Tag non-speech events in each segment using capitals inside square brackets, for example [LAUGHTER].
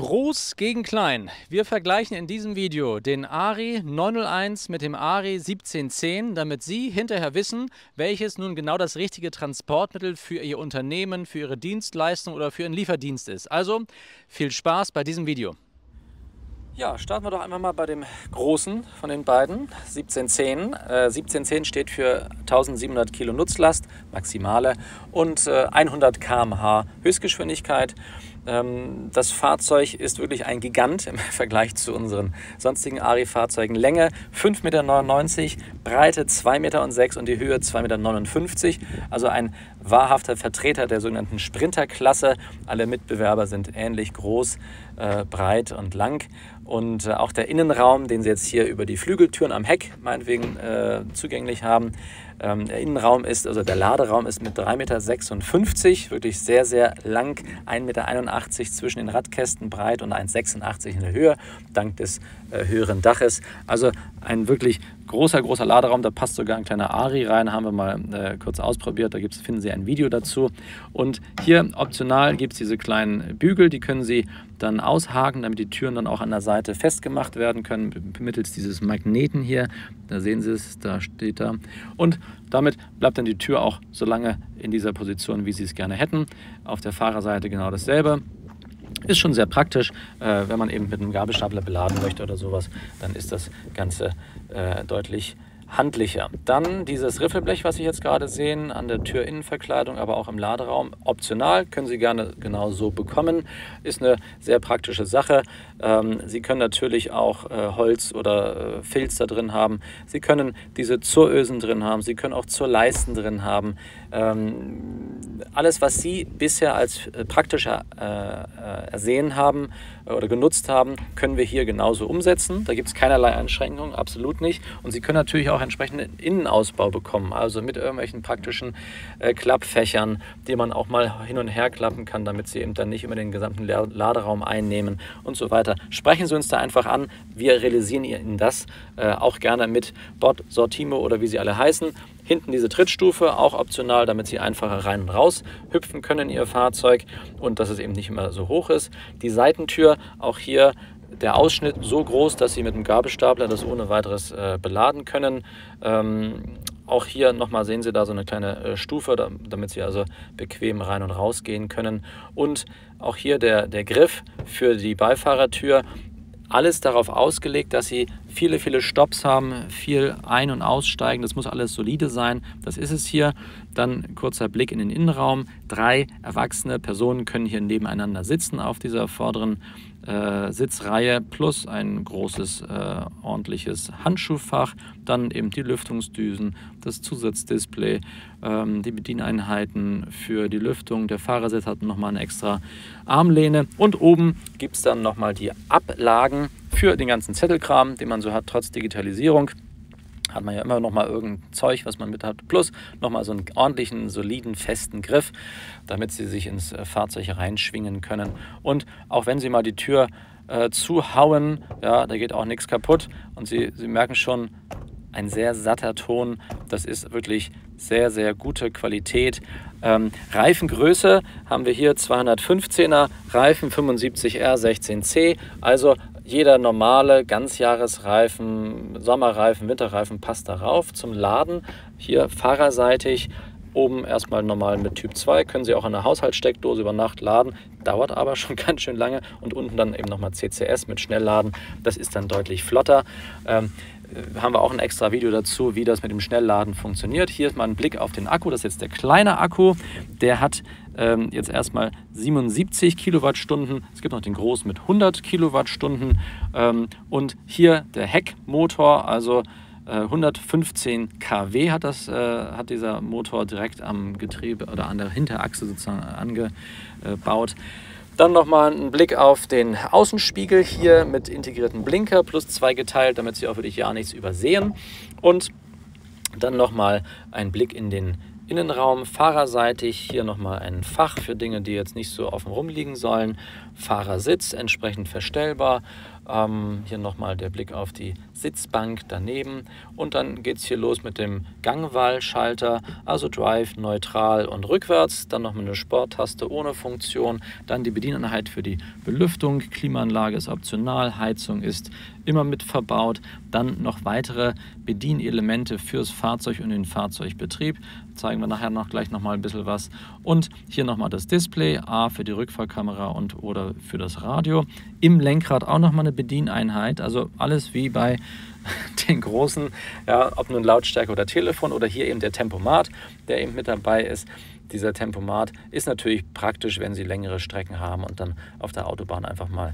Groß gegen klein. Wir vergleichen in diesem Video den Ari 901 mit dem Ari 1710, damit Sie hinterher wissen, welches nun genau das richtige Transportmittel für Ihr Unternehmen, für Ihre Dienstleistung oder für Ihren Lieferdienst ist. Also viel Spaß bei diesem Video. Ja, starten wir doch einfach mal bei dem großen von den beiden, 1710. Äh, 1710 steht für 1700 Kilo Nutzlast, maximale, und äh, 100 km/h Höchstgeschwindigkeit. Ähm, das Fahrzeug ist wirklich ein Gigant im [LAUGHS] Vergleich zu unseren sonstigen Ari-Fahrzeugen. Länge 5,99 Meter, Breite 2,06 Meter und die Höhe 2,59 Meter. Also ein wahrhafter Vertreter der sogenannten Sprinterklasse. Alle Mitbewerber sind ähnlich groß, äh, breit und lang. Und äh, auch der Innenraum, den Sie jetzt hier über die Flügeltüren am Heck meinetwegen äh, zugänglich haben, ähm, der Innenraum ist, also der Laderaum ist mit 3,56 Meter, wirklich sehr, sehr lang, 1,81 Meter zwischen den Radkästen breit und 1,86 in der Höhe, dank des äh, höheren Daches. Also ein wirklich großer, großer Laderaum, da passt sogar ein kleiner Ari rein, haben wir mal äh, kurz ausprobiert, da gibt's, finden Sie ein Video dazu. Und hier optional gibt es diese kleinen Bügel, die können Sie dann aushaken, damit die Türen dann auch an der Seite festgemacht werden können, mittels dieses Magneten hier. Da sehen Sie es, da steht da. Und damit bleibt dann die Tür auch so lange in dieser Position, wie Sie es gerne hätten. Auf der Fahrerseite genau dasselbe. Ist schon sehr praktisch, äh, wenn man eben mit einem Gabelstapler beladen möchte oder sowas, dann ist das Ganze äh, deutlich handlicher. Dann dieses Riffelblech, was Sie jetzt gerade sehen, an der Türinnenverkleidung, aber auch im Laderaum. Optional, können Sie gerne genau so bekommen. Ist eine sehr praktische Sache. Ähm, Sie können natürlich auch äh, Holz oder äh, Filz da drin haben. Sie können diese Zurösen drin haben. Sie können auch Zurleisten drin haben. Ähm, alles, was Sie bisher als äh, praktischer ersehen haben oder genutzt haben, können wir hier genauso umsetzen. Da gibt es keinerlei Einschränkungen, absolut nicht. Und Sie können natürlich auch entsprechenden Innenausbau bekommen, also mit irgendwelchen praktischen Klappfächern, die man auch mal hin und her klappen kann, damit Sie eben dann nicht immer den gesamten Laderaum einnehmen und so weiter weiter. Sprechen Sie uns da einfach an. Wir realisieren Ihnen das äh, auch gerne mit Bot, Sortimo oder wie sie alle heißen. Hinten diese Trittstufe, auch optional, damit Sie einfacher rein und raus hüpfen können in Ihr Fahrzeug und dass es eben nicht immer so hoch ist. Die Seitentür, auch hier der Ausschnitt so groß, dass Sie mit dem Gabelstapler das ohne weiteres äh, beladen können. Ähm, auch hier nochmal sehen Sie da so eine kleine äh, Stufe, damit Sie also bequem rein und raus gehen können. Und auch hier der, der Griff für die Beifahrertür. Alles darauf ausgelegt, dass Sie viele, viele Stops haben, viel Ein- und Aussteigen. Das muss alles solide sein. Das ist es hier. Dann kurzer Blick in den Innenraum. Drei erwachsene Personen können hier nebeneinander sitzen auf dieser vorderen äh, Sitzreihe plus ein großes äh, ordentliches Handschuhfach, dann eben die Lüftungsdüsen, das Zusatzdisplay, ähm, die Bedieneinheiten für die Lüftung. Der Fahrersitz hat nochmal eine extra Armlehne und oben gibt es dann nochmal die Ablagen für den ganzen Zettelkram, den man so hat, trotz Digitalisierung hat man ja immer noch mal irgendein Zeug, was man mit hat, plus noch mal so einen ordentlichen, soliden, festen Griff, damit sie sich ins äh, Fahrzeug reinschwingen können. Und auch wenn sie mal die Tür äh, zuhauen, ja, da geht auch nichts kaputt und sie, sie merken schon, ein sehr satter Ton. Das ist wirklich sehr, sehr gute Qualität. Ähm, Reifengröße haben wir hier 215er Reifen 75R 16C, also jeder normale Ganzjahresreifen, Sommerreifen, Winterreifen passt darauf zum Laden. Hier fahrerseitig oben erstmal normal mit Typ 2, können Sie auch an der Haushaltssteckdose über Nacht laden, dauert aber schon [LAUGHS] ganz schön lange und unten dann eben nochmal CCS mit Schnellladen, das ist dann deutlich flotter. Ähm, äh, haben wir auch ein extra Video dazu, wie das mit dem Schnellladen funktioniert. Hier ist mal ein Blick auf den Akku. Das ist jetzt der kleine Akku. Der hat ähm, jetzt erstmal 77 Kilowattstunden. Es gibt noch den großen mit 100 Kilowattstunden. Ähm, und hier der Heckmotor, also äh, 115 kW hat, das, äh, hat dieser Motor direkt am Getriebe oder an der Hinterachse sozusagen angebaut. Dann nochmal ein Blick auf den Außenspiegel hier mit integrierten Blinker plus zwei geteilt, damit Sie auch wirklich ja nichts übersehen. Und dann nochmal ein Blick in den Innenraum, fahrerseitig hier nochmal ein Fach für Dinge, die jetzt nicht so offen rumliegen sollen. Fahrersitz entsprechend verstellbar. Ähm, hier nochmal der Blick auf die Sitzbank daneben. Und dann geht es hier los mit dem Gangwahlschalter, also Drive, Neutral und rückwärts. Dann nochmal eine Sporttaste ohne Funktion. Dann die Bedieneinheit für die Belüftung. Klimaanlage ist optional, Heizung ist immer mit verbaut. Dann noch weitere Bedienelemente fürs Fahrzeug und den Fahrzeugbetrieb. Zeigen wir nachher noch gleich nochmal ein bisschen was. Und hier nochmal das Display, A für die Rückfahrkamera und oder für das Radio. Im Lenkrad auch nochmal eine Bedieneinheit. Also alles wie bei [LAUGHS] den großen, ja, ob nun Lautstärke oder Telefon oder hier eben der Tempomat, der eben mit dabei ist. Dieser Tempomat ist natürlich praktisch, wenn Sie längere Strecken haben und dann auf der Autobahn einfach mal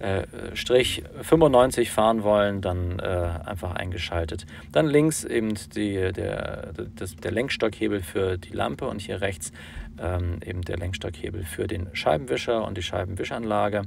äh, Strich 95 fahren wollen, dann äh, einfach eingeschaltet. Dann links eben die, der, das, der Lenkstockhebel für die Lampe und hier rechts ähm, eben der Lenkstockhebel für den Scheibenwischer und die Scheibenwischanlage.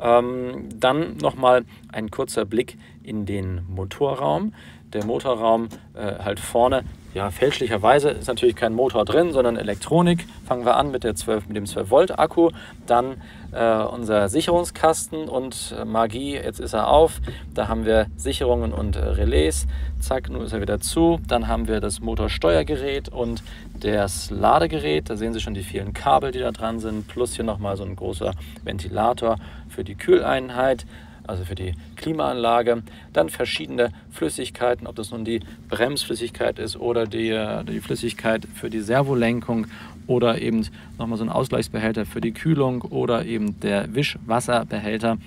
Ähm, dann nochmal ein kurzer Blick in den Motorraum. Der Motorraum äh, halt vorne ja, fälschlicherweise ist natürlich kein Motor drin, sondern Elektronik. Fangen wir an mit, der 12, mit dem 12-Volt-Akku. Dann äh, unser Sicherungskasten und äh, Magie, jetzt ist er auf. Da haben wir Sicherungen und äh, Relais. Zack, nun ist er wieder zu. Dann haben wir das Motorsteuergerät und das Ladegerät. Da sehen Sie schon die vielen Kabel, die da dran sind. Plus hier nochmal so ein großer Ventilator für die Kühleinheit also für die Klimaanlage. Dann verschiedene Flüssigkeiten, ob das nun die Bremsflüssigkeit ist oder die, äh, die Flüssigkeit für die Servolenkung oder eben nochmal so ein Ausgleichsbehälter für die Kühlung oder eben der Wischwasserbehälter.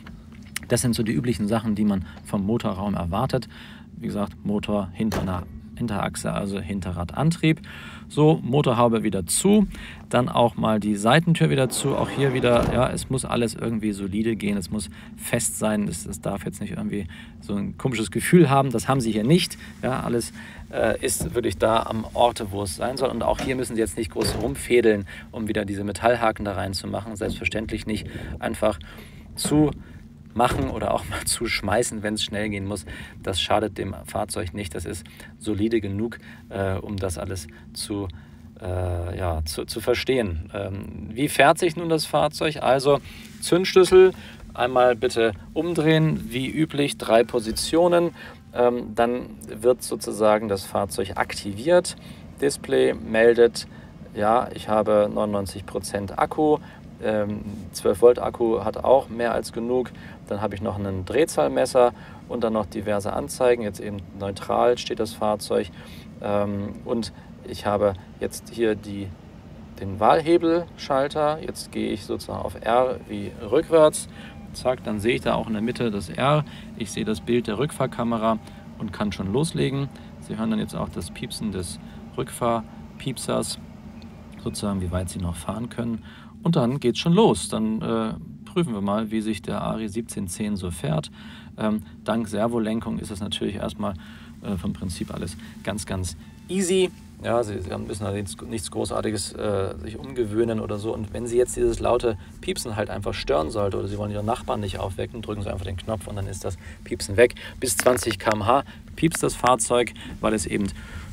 Das sind so die üblichen Sachen, die man vom Motorraum erwartet. Wie gesagt, Motor hinter einer Hinterachse, also Hinterradantrieb. So, Motorhaube wieder zu, dann auch mal die Seitentür wieder zu. Auch hier wieder, ja, es muss alles irgendwie solide gehen, es muss fest sein, es, es darf jetzt nicht irgendwie so ein komisches Gefühl haben. Das haben sie hier nicht. Ja, alles äh, ist wirklich da am Orte, wo es sein soll. Und auch hier müssen sie jetzt nicht groß rumfädeln, um wieder diese Metallhaken da reinzumachen. Selbstverständlich nicht. Einfach zu machen oder auch [LAUGHS] mal zuschmeißen, wenn es schnell gehen muss. Das schadet dem Fahrzeug nicht. Das ist solide genug, äh, um das alles zu, äh, ja, zu, zu verstehen. Ähm, wie fährt sich nun das Fahrzeug? Also Zündschlüssel einmal bitte umdrehen, wie üblich drei Positionen. Ähm, dann wird sozusagen das Fahrzeug aktiviert. Display meldet, ja, ich habe 99% Akku, ähm, 12 Volt Akku hat auch mehr als genug. Dann habe ich noch ein Drehzahlmesser und dann noch diverse Anzeigen. Jetzt eben neutral steht das Fahrzeug. Ähm, und ich habe jetzt hier die, den Wahlhebelschalter. Jetzt gehe ich sozusagen auf R wie rückwärts. Zack, dann sehe ich da auch in der Mitte das R. Ich sehe das Bild der Rückfahrkamera und kann schon loslegen. Sie hören dann jetzt auch das Piepsen des Rückfahrpiepsers, sozusagen wie weit Sie noch fahren können. Und dann geht es schon los. Dann äh, prüfen wir mal, wie sich der Ari 1710 so fährt. Ähm, dank Servolenkung ist es natürlich erstmal äh, vom Prinzip alles ganz, ganz easy. Ja, Sie, Sie müssen da nichts, nichts Großartiges äh, sich umgewöhnen oder so. Und wenn Sie jetzt dieses laute Piepsen halt einfach stören sollte oder Sie wollen Ihren Nachbarn nicht aufwecken, drücken Sie einfach den Knopf und dann ist das Piepsen weg. Bis 20 km/h piepst das Fahrzeug, weil es eben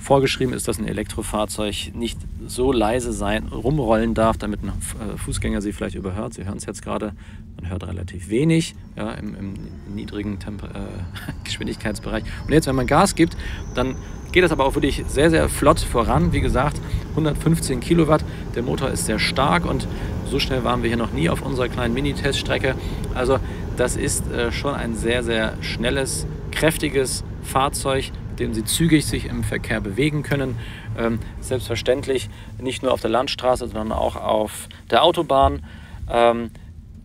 Vorgeschrieben ist, dass ein Elektrofahrzeug nicht so leise sein, rumrollen darf, damit ein äh, Fußgänger sie vielleicht überhört. Sie hören es jetzt gerade, man hört relativ wenig ja, im, im niedrigen Tempo, äh, [LAUGHS] Geschwindigkeitsbereich. Und jetzt, wenn man Gas gibt, dann geht das aber auch wirklich sehr, sehr flott voran. Wie gesagt, 115 Kilowatt. Der Motor ist sehr stark und so schnell waren wir hier noch nie auf unserer kleinen Mini-Teststrecke. Also das ist äh, schon ein sehr, sehr schnelles, kräftiges Fahrzeug dem sie zügig sich im Verkehr bewegen können. Ähm, selbstverständlich nicht nur auf der Landstraße, sondern auch auf der Autobahn. Ähm,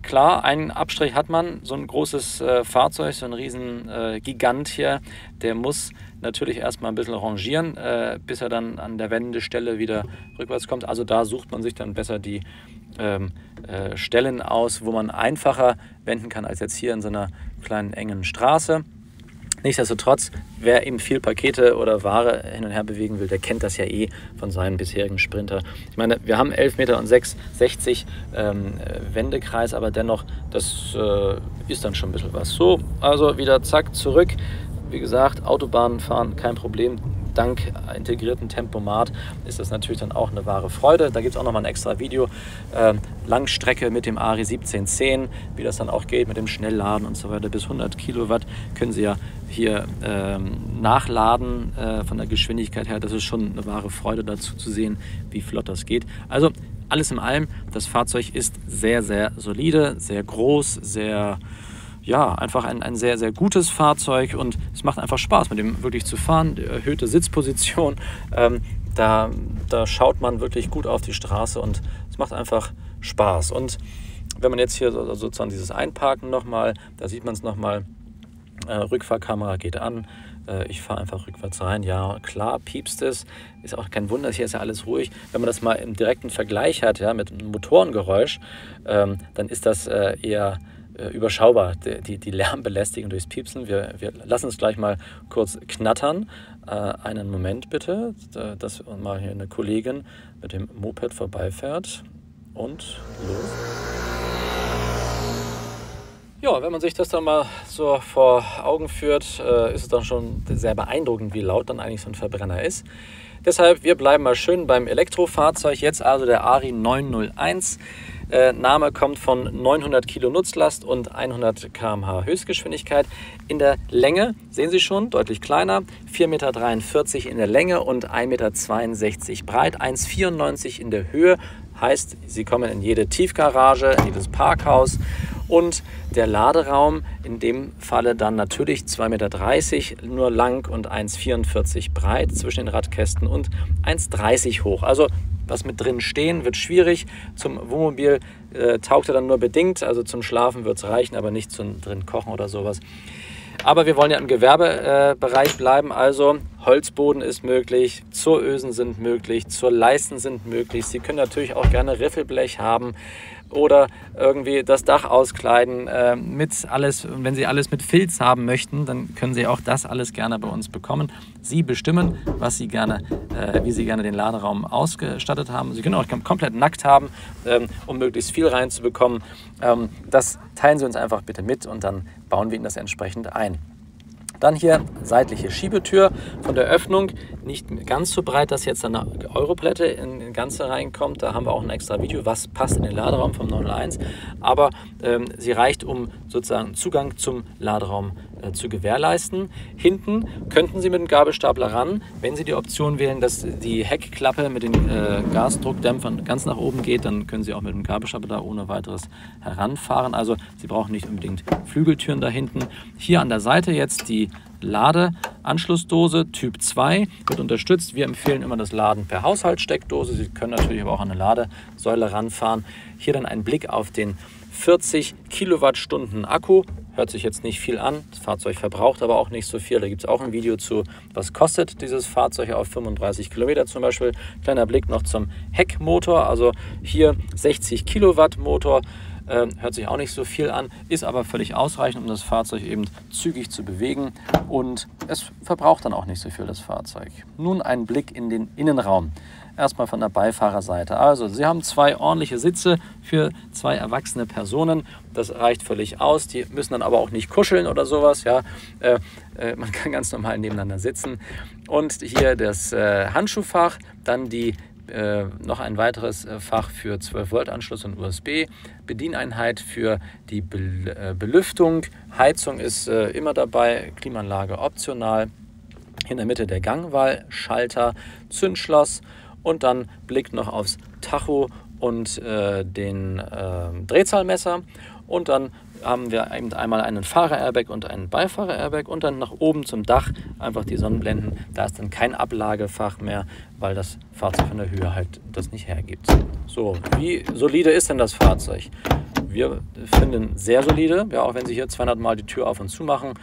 klar, einen Abstrich hat man, so ein großes äh, Fahrzeug, so ein riesen äh, Gigant hier, der muss natürlich erstmal ein bisschen rangieren, äh, bis er dann an der Wendestelle wieder rückwärts kommt. Also da sucht man sich dann besser die ähm, äh, Stellen aus, wo man einfacher wenden kann als jetzt hier in so einer kleinen engen Straße. Nichtsdestotrotz, wer eben viel Pakete oder Ware hin und her bewegen will, der kennt das ja eh von seinem bisherigen Sprinter. Ich meine, wir haben 11 Meter und 6, 60 ähm, Wendekreis, aber dennoch, das äh, ist dann schon ein bisschen was. So, also wieder zack, zurück. Wie gesagt, Autobahn fahren, kein Problem dank integrierten Tempomat ist das natürlich dann auch eine wahre Freude. Da gibt es auch nochmal ein extra Video, äh, Langstrecke mit dem Ari 1710, wie das dann auch geht mit dem Schnellladen und so weiter. Bis 100 Kilowatt können Sie ja hier ähm, nachladen äh, von der Geschwindigkeit her. Das ist schon eine wahre Freude dazu zu sehen, wie flott das geht. Also alles in allem, das Fahrzeug ist sehr, sehr solide, sehr groß, sehr ja, einfach ein, ein sehr, sehr gutes Fahrzeug und es macht einfach Spaß, mit dem wirklich zu fahren. Die erhöhte Sitzposition, ähm, da, da schaut man wirklich gut auf die Straße und es macht einfach Spaß. Und wenn man jetzt hier sozusagen dieses Einparken nochmal, da sieht man es nochmal, äh, Rückfahrkamera geht an, äh, ich fahre einfach rückwärts rein. Ja, klar, piepst es. Ist auch kein Wunder, hier ist ja alles ruhig. Wenn man das mal im direkten Vergleich hat, ja, mit einem Motorengeräusch, ähm, dann ist das äh, eher äh, überschaubar, die, die, Lärmbelästigung durchs Piepsen. Wir, wir lassen es gleich mal kurz knattern. Äh, einen Moment bitte, dass mal hier eine Kollegin mit dem Moped vorbeifährt. Und los. Ja, wenn man sich das dann mal so vor Augen führt, äh, ist es dann schon sehr beeindruckend, wie laut dann eigentlich so ein Verbrenner ist. Deshalb, wir bleiben mal schön beim Elektrofahrzeug. Jetzt also der Ari 901. Äh, Name kommt von 900 Kilo Nutzlast und 100 km/h Höchstgeschwindigkeit. In der Länge sehen Sie schon, deutlich kleiner, 4,43 Meter in der Länge und 1,62 Meter breit, 1,94 in der Höhe. Heißt, Sie kommen in jede Tiefgarage, in jedes Parkhaus und der Laderaum in dem Falle dann natürlich 2,30 Meter nur lang und 1,44 breit zwischen den Radkästen und 1,30 hoch. Also was mit drin stehen wird schwierig. Zum Wohnmobil äh, taugt er dann nur bedingt, also zum Schlafen wird es reichen, aber nicht zum drin kochen oder sowas. Aber wir wollen ja im Gewerbebereich bleiben, also Holzboden ist möglich, Zurösen sind möglich, Zurleisten sind möglich. Sie können natürlich auch gerne Riffelblech haben oder irgendwie das Dach auskleiden äh, mit alles. Wenn Sie alles mit Filz haben möchten, dann können Sie auch das alles gerne bei uns bekommen. Sie bestimmen, was Sie gerne, äh, wie Sie gerne den Laderaum ausgestattet haben. Sie können auch komplett nackt haben, ähm, um möglichst viel reinzubekommen. Ähm, das teilen Sie uns einfach bitte mit und dann bauen wir Ihnen das entsprechend ein. Dann hier seitliche Schiebetür von der Öffnung, nicht ganz so breit, dass jetzt eine Europlätte in den Ganze reinkommt. Da haben wir auch ein extra Video, was passt in den Laderaum vom 901. Aber ähm, sie reicht, um sozusagen Zugang zum Laderaum äh, zu gewährleisten. Hinten könnten Sie mit dem Gabelstapler ran, wenn Sie die Option wählen, dass die Heckklappe mit den äh, Gasdruckdämpfern ganz nach oben geht, dann können Sie auch mit dem Gabelstapler da ohne weiteres heranfahren. Also Sie brauchen nicht unbedingt Flügeltüren da hinten. Hier an der Seite jetzt die Ladeanschlussdose Typ 2 wird unterstützt. Wir empfehlen immer das Laden per Haushaltssteckdose. Sie können natürlich aber auch an eine Ladesäule ranfahren. Hier dann ein Blick auf den 40 Kilowattstunden Akku. Hört sich jetzt nicht viel an. Das Fahrzeug verbraucht aber auch nicht so viel. Da gibt es auch ein Video zu, was kostet dieses Fahrzeug auf 35 Kilometer zum Beispiel. Kleiner Blick noch zum Heckmotor. Also hier 60 Kilowatt Motor. Ähm, hört sich auch nicht so viel an, ist aber völlig ausreichend, um das Fahrzeug eben zügig zu bewegen und es verbraucht dann auch nicht so viel das Fahrzeug. Nun ein Blick in den Innenraum. Erstmal von der Beifahrerseite. Also, Sie haben zwei ordentliche Sitze für zwei erwachsene Personen. Das reicht völlig aus. Die müssen dann aber auch nicht kuscheln oder sowas. Ja, äh, äh, man kann ganz normal nebeneinander sitzen. Und hier das äh, Handschuhfach, dann die äh, noch ein weiteres äh, Fach für 12 Volt Anschluss und USB, Bedieneinheit für die Be äh, Belüftung, Heizung ist äh, immer dabei, Klimaanlage optional, in der Mitte der Gangwahl, Schalter, Zündschloss und dann Blick noch aufs Tacho und äh, den ähm, Drehzahlmesser und dann haben wir eben einmal einen Fahrer-Airbag und einen Beifahrer-Airbag und dann nach oben zum Dach einfach die Sonnenblenden. Da ist dann kein Ablagefach mehr, weil das Fahrzeug von der Höhe halt das nicht hergibt. So, wie solide ist denn das Fahrzeug? Wir finden sehr solide, ja, auch wenn Sie hier 200 Mal die Tür auf und zu machen,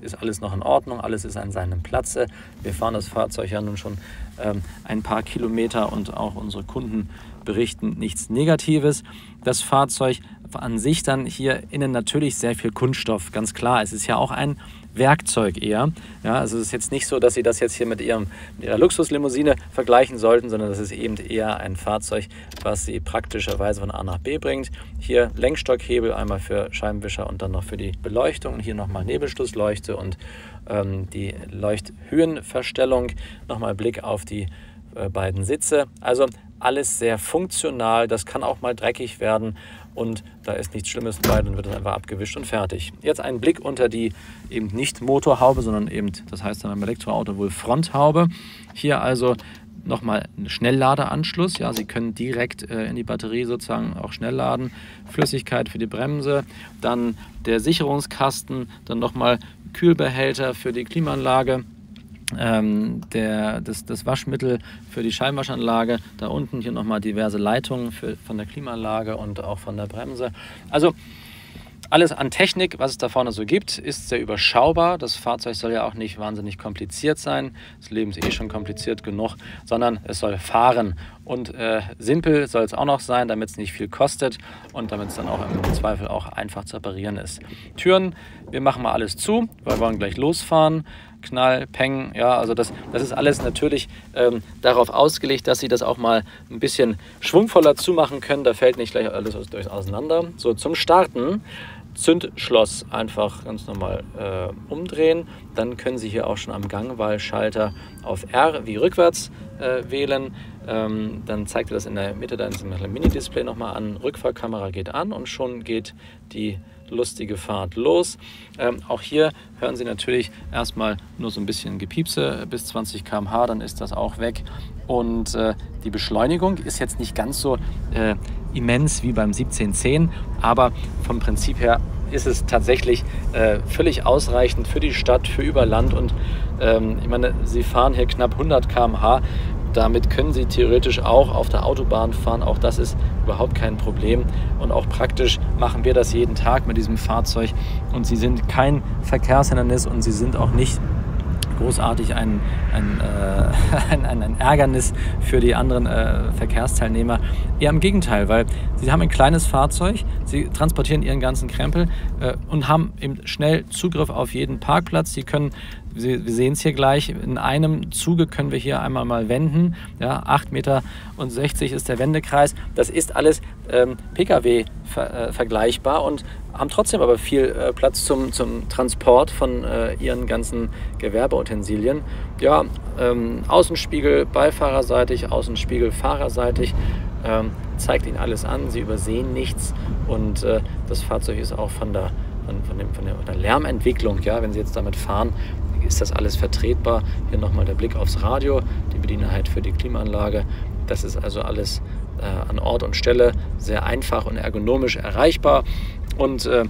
ist alles noch in Ordnung, alles ist an seinem Platze. Wir fahren das Fahrzeug ja nun schon ähm, ein paar Kilometer und auch unsere Kunden berichten nichts Negatives. Das Fahrzeug an sich dann hier innen natürlich sehr viel Kunststoff, ganz klar. Es ist ja auch ein Werkzeug eher. Ja, also es ist jetzt nicht so, dass Sie das jetzt hier mit, ihrem, mit Ihrer Luxuslimousine vergleichen sollten, sondern das ist eben eher ein Fahrzeug, was Sie praktischerweise von A nach B bringt. Hier Lenkstockhebel einmal für Scheibenwischer und dann noch für die Beleuchtung. Hier nochmal Nebelschlussleuchte und ähm, die Leuchthöhenverstellung. Nochmal Blick auf die äh, beiden Sitze. Also alles sehr funktional. Das kann auch mal dreckig werden und da ist nichts Schlimmes bei, dann wird es einfach abgewischt und fertig. Jetzt ein Blick unter die eben nicht Motorhaube, sondern eben, das heißt dann beim Elektroauto wohl Fronthaube. Hier also nochmal ein Schnellladeanschluss. Ja, Sie können direkt äh, in die Batterie sozusagen auch schnell laden. Flüssigkeit für die Bremse, dann der Sicherungskasten, dann nochmal Kühlbehälter für die Klimaanlage ähm, der, das, das Waschmittel für die Scheibenwaschanlage. Da unten hier nochmal diverse Leitungen für, von der Klimaanlage und auch von der Bremse. Also alles an Technik, was es da vorne so gibt, ist sehr überschaubar. Das Fahrzeug soll ja auch nicht wahnsinnig kompliziert sein. Das Leben ist eh schon kompliziert genug, sondern es soll fahren. Und äh, simpel soll es auch noch sein, damit es nicht viel kostet und damit es dann auch im Zweifel auch einfach zu reparieren ist. Türen, wir machen mal alles zu, weil wir wollen gleich losfahren. Knall, Peng, ja, also das, das ist alles natürlich ähm, darauf ausgelegt, dass Sie das auch mal ein bisschen schwungvoller zumachen können. Da fällt nicht gleich alles auseinander. So, zum Starten Zündschloss einfach ganz normal äh, umdrehen. Dann können Sie hier auch schon am Gangwahlschalter auf R wie rückwärts äh, wählen. Ähm, dann zeigt er das in der Mitte dann im Mini-Display nochmal an. Rückfahrkamera geht an und schon geht die lustige Fahrt los. Ähm, auch hier hören Sie natürlich erstmal nur so ein bisschen Gepiepse bis 20 km/h, dann ist das auch weg. Und äh, die Beschleunigung ist jetzt nicht ganz so äh, immens wie beim 1710, aber vom Prinzip her ist es tatsächlich äh, völlig ausreichend für die Stadt, für über Land und ähm, ich meine, Sie fahren hier knapp 100 km/h. Damit können Sie theoretisch auch auf der Autobahn fahren. Auch das ist überhaupt kein Problem. Und auch praktisch machen wir das jeden Tag mit diesem Fahrzeug. Und Sie sind kein Verkehrshindernis und Sie sind auch nicht großartig ein, ein, äh, [LAUGHS] ein, ein, ein, Ärgernis für die anderen äh, Verkehrsteilnehmer. Eher im Gegenteil, weil sie haben ein kleines Fahrzeug, sie transportieren ihren ganzen Krempel äh, und haben eben schnell Zugriff auf jeden Parkplatz. Sie können wir sehen es hier gleich, in einem Zuge können wir hier einmal mal wenden. Ja, 8,60 Meter ist der Wendekreis. Das ist alles ähm, Pkw ver, äh, vergleichbar und haben trotzdem aber viel äh, Platz zum, zum Transport von äh, ihren ganzen Gewerbeutensilien. Ja, ähm, Außenspiegel beifahrerseitig, Außenspiegel fahrerseitig. Ähm, zeigt ihnen alles an, sie übersehen nichts und äh, das Fahrzeug ist auch von der, von, von, dem, von der Lärmentwicklung, ja, wenn Sie jetzt damit fahren, ist das alles vertretbar. Hier nochmal der Blick aufs Radio, die Bedienerheit für die Klimaanlage. Das ist also alles äh, an Ort und Stelle sehr einfach und ergonomisch erreichbar. Und äh,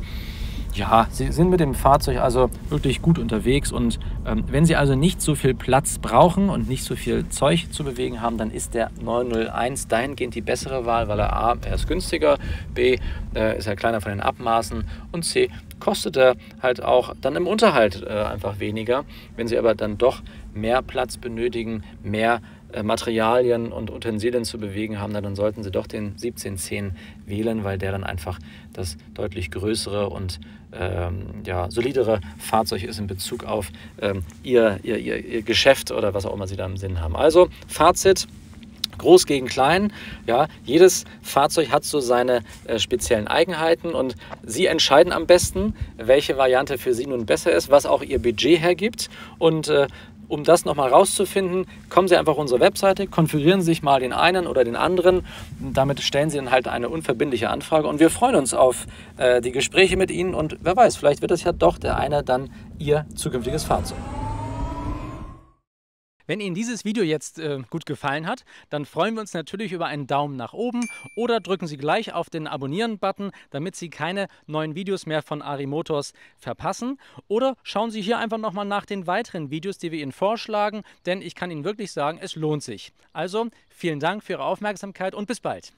ja, Sie sind mit dem Fahrzeug also wirklich gut unterwegs und ähm, wenn Sie also nicht so viel Platz brauchen und nicht so viel Zeug zu bewegen haben, dann ist der 901 dahingehend die bessere Wahl, weil er A, er ist günstiger, B, äh, ist er kleiner von den Abmaßen und C, kostet er halt auch dann im Unterhalt äh, einfach weniger. Wenn Sie aber dann doch mehr Platz benötigen, mehr äh, Materialien und Utensilien zu bewegen haben, dann sollten Sie doch den 1710 wählen, weil der dann einfach das deutlich größere und ähm, ja, solidere Fahrzeug ist in Bezug auf ähm, ihr, ihr, ihr, ihr Geschäft oder was auch immer Sie da im Sinn haben. Also Fazit. Groß gegen klein, ja, jedes Fahrzeug hat so seine äh, speziellen Eigenheiten und Sie entscheiden am besten, welche Variante für Sie nun besser ist, was auch Ihr Budget hergibt und äh, um das nochmal rauszufinden, kommen Sie einfach auf unsere Webseite, konfigurieren Sie sich mal den einen oder den anderen. Damit stellen Sie dann halt eine unverbindliche Anfrage und wir freuen uns auf äh, die Gespräche mit Ihnen und wer weiß, vielleicht wird es ja doch der eine dann Ihr zukünftiges Fahrzeug. Wenn Ihnen dieses Video jetzt äh, gut gefallen hat, dann freuen wir uns natürlich über einen Daumen nach oben oder drücken Sie gleich auf den Abonnieren-Button, damit Sie keine neuen Videos mehr von Ari Motors verpassen. Oder schauen Sie hier einfach nochmal nach den weiteren Videos, die wir Ihnen vorschlagen, denn ich kann Ihnen wirklich sagen, es lohnt sich. Also vielen Dank für Ihre Aufmerksamkeit und bis bald.